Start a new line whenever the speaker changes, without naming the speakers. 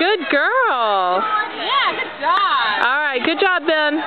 Good girl.
Yeah, good job.
All right, good job, Ben.